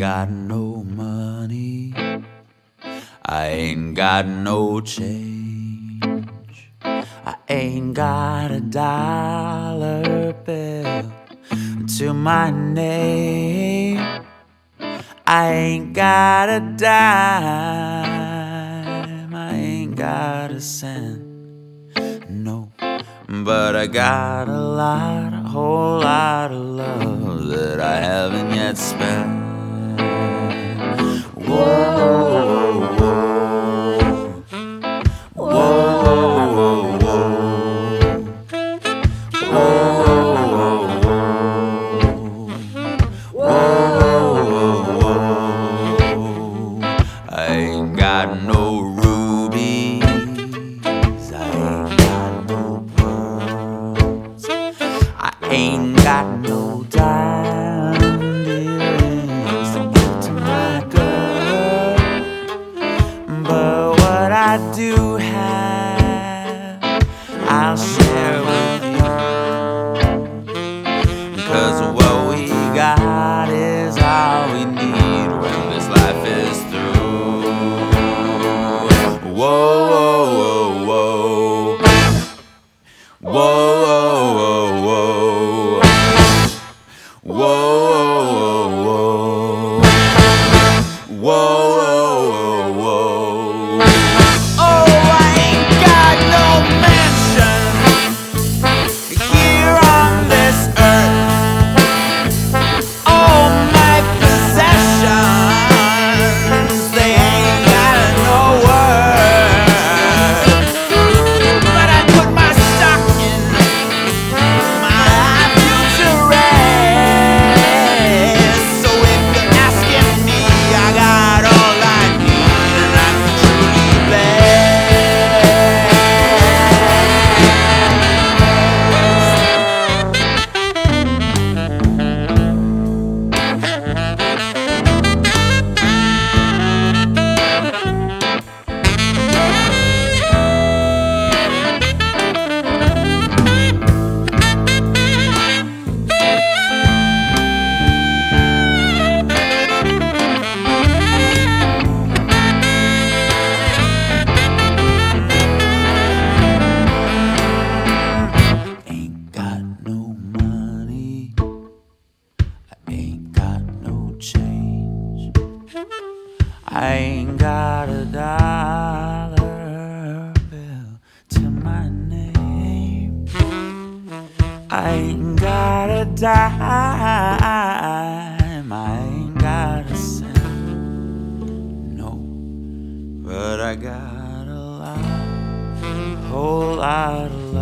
got no money. I ain't got no change. I ain't got a dollar bill to my name. I ain't got a dime. I ain't got a cent. No, but I got a lot, whole lot of love that I haven't yet spent. Whoa, whoa, whoa, whoa, I ain't got no ain't got no earrings to give to my girl. But what I do have, I'll share with you. Cause what we got is all we need when this life is through. Whoa, I ain't got a dollar bill to my name. I ain't got a dime. I ain't got a cent. No, but I got a lot, whole lot of